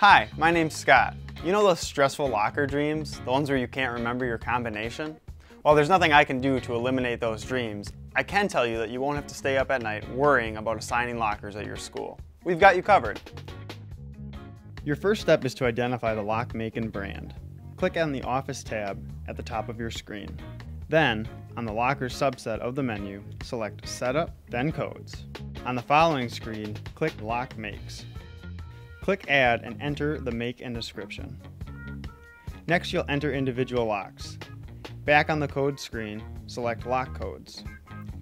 Hi, my name's Scott. You know those stressful locker dreams? The ones where you can't remember your combination? While there's nothing I can do to eliminate those dreams, I can tell you that you won't have to stay up at night worrying about assigning lockers at your school. We've got you covered. Your first step is to identify the lock make and brand. Click on the Office tab at the top of your screen. Then, on the Locker subset of the menu, select Setup, then Codes. On the following screen, click Lock Makes. Click Add and enter the make and description. Next, you'll enter individual locks. Back on the code screen, select Lock Codes.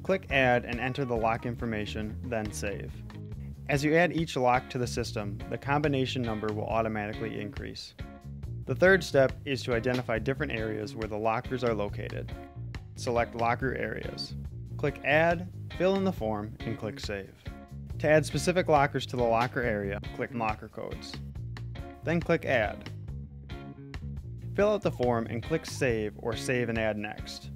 Click Add and enter the lock information, then save. As you add each lock to the system, the combination number will automatically increase. The third step is to identify different areas where the lockers are located. Select Locker Areas. Click Add, fill in the form, and click Save. To add specific lockers to the locker area, click Locker Codes. Then click Add. Fill out the form and click Save or Save and Add Next.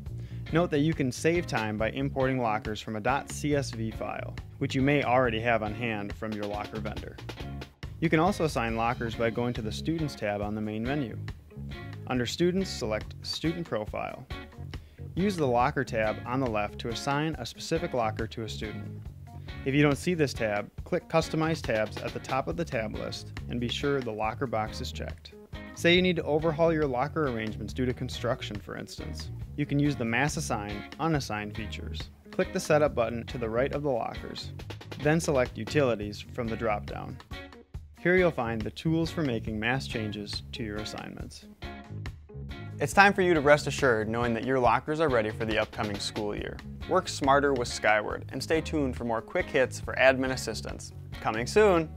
Note that you can save time by importing lockers from a .csv file, which you may already have on hand from your locker vendor. You can also assign lockers by going to the Students tab on the main menu. Under Students, select Student Profile. Use the Locker tab on the left to assign a specific locker to a student. If you don't see this tab, click Customize tabs at the top of the tab list and be sure the locker box is checked. Say you need to overhaul your locker arrangements due to construction, for instance. You can use the Mass Assign, Unassigned features. Click the Setup button to the right of the lockers. Then select Utilities from the drop-down. Here you'll find the tools for making mass changes to your assignments. It's time for you to rest assured knowing that your lockers are ready for the upcoming school year. Work smarter with Skyward and stay tuned for more quick hits for admin assistance. Coming soon!